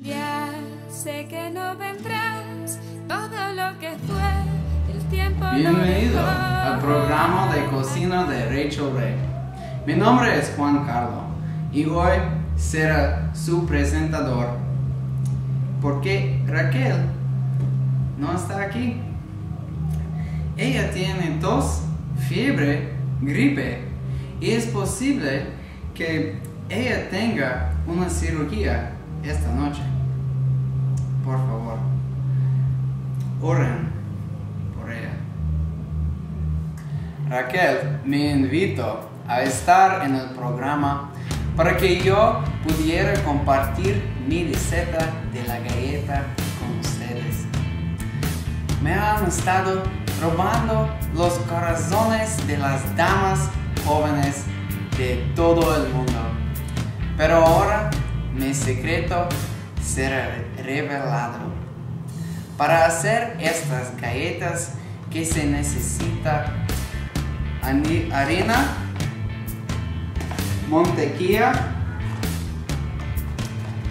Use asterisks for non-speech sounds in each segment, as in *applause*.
Ya sé que no vendrás, todo lo que fue, el tiempo lo Bienvenido al programa de cocina de Rachel Ray. Mi nombre es Juan Carlo y hoy será su presentador. Porque Raquel no está aquí. Ella tiene tos, fiebre, gripe y es posible que ella tenga una cirugía esta noche. Por favor, oren por ella. Raquel me invitó a estar en el programa para que yo pudiera compartir mi receta de la galleta con ustedes. Me han estado robando los corazones de las damas jóvenes de todo el mundo. Pero ahora mi secreto será revelado. Para hacer estas galletas que se necesita harina, mantequilla,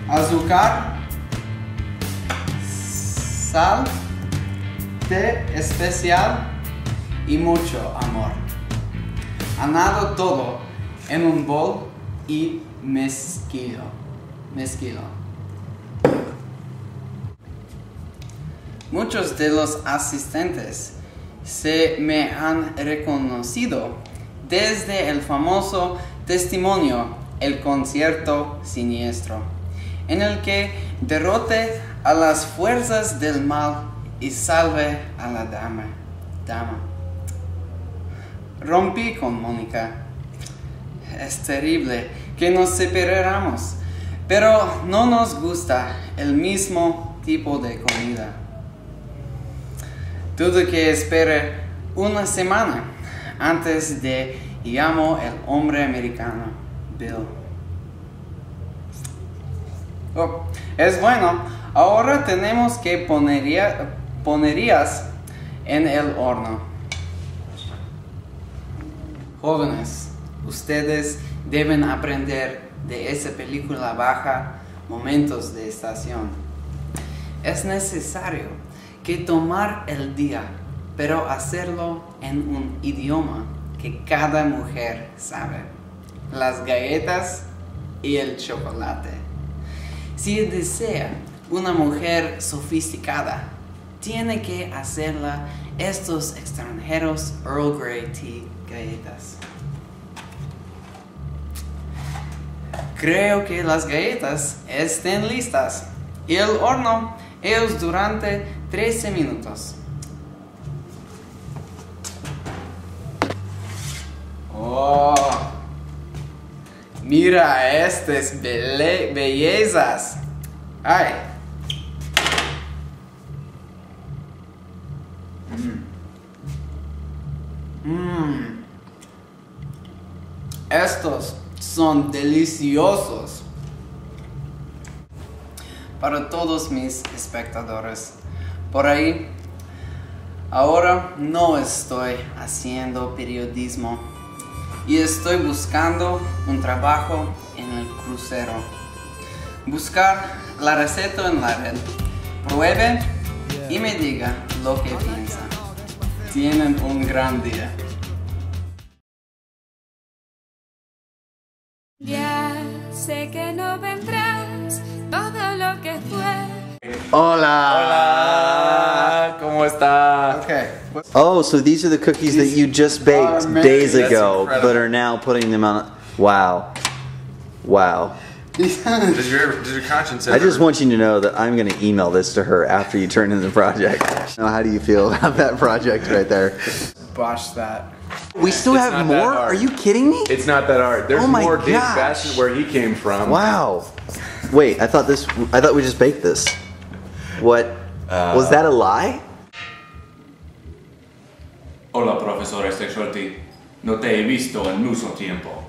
azúcar, sal, té especial y mucho amor. Añado todo en un bol y mezquilo. Mezquilo. Muchos de los asistentes se me han reconocido desde el famoso testimonio El concierto siniestro, en el que derrote a las fuerzas del mal y salve a la dama. dama. Rompí con Mónica. Es terrible que nos separáramos, pero no nos gusta el mismo tipo de comida. Tuve que esperar una semana antes de llamo el hombre americano, Bill. Oh, es bueno, ahora tenemos que ponería, ponerías en el horno. Jóvenes, ustedes deben aprender de esa película baja Momentos de Estación. Es necesario que tomar el día, pero hacerlo en un idioma que cada mujer sabe. Las galletas y el chocolate. Si desea una mujer sofisticada, tiene que hacerla estos extranjeros Earl Grey Tea galletas. Creo que las galletas estén listas y el horno ellos durante 13 minutos. Oh, mira estas belle- bellezas. Ay. Mm. Mm. Estos son deliciosos. Para todos mis espectadores por ahí, ahora no estoy haciendo periodismo y estoy buscando un trabajo en el crucero. Buscar la receta en la red. Pruebe y me diga lo que piensa. Tienen un gran día. Ya sé que no vendrás, todo lo que fue. Hola. Hola, ¿cómo está? Okay. Oh, so these are the cookies that you just baked days ago, incredible. but are now putting them on. Wow. Wow. *laughs* Does your does your conscience? I just want you to know that I'm going to email this to her after you turn in the project. *laughs* Now, how do you feel about that project right there? Botch that. We still It's have more? Are you kidding me? It's not that hard. There's Oh my more Dave gosh. Bassett where he came from. Wow. Wait, I thought this. I thought we just baked this. What? was uh, that a lie? Hola, profesor sexualty. No te he visto en mucho tiempo.